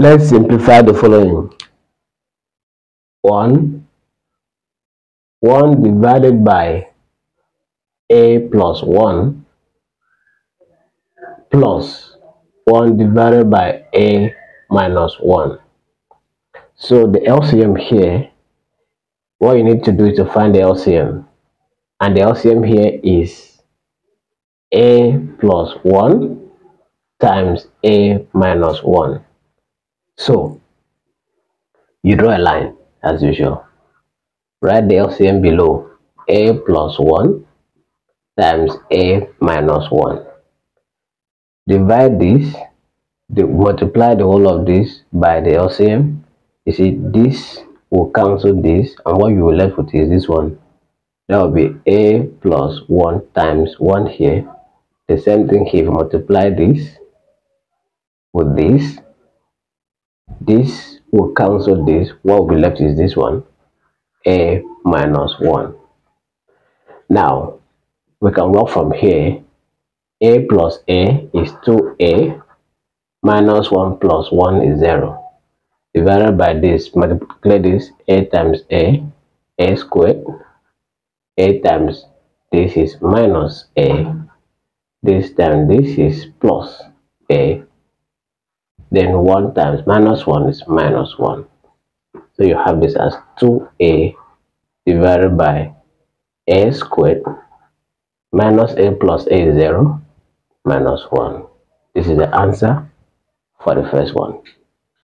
Let's simplify the following. 1 1 divided by a plus 1 plus 1 divided by a minus 1. So the LCM here, what you need to do is to find the LCM. And the LCM here is a plus 1 times a minus 1. So you draw a line as usual. Write the LCM below a plus 1 times a minus 1. Divide this, the, multiply the whole of this by the LCM. You see, this will cancel this, and what you will left with is this one. That will be a plus 1 times 1 here. The same thing here, multiply this with this. This will cancel this. What will be left is this one a minus 1. Now, we can work from here. a plus a is 2a minus 1 plus 1 is 0. Divided by this, multiply this, a times a, a squared. a times this is minus a. This time this is plus a. Then 1 times minus 1 is minus 1. So you have this as 2a divided by a squared minus a plus a is 0 minus 1. This is the answer for the first one.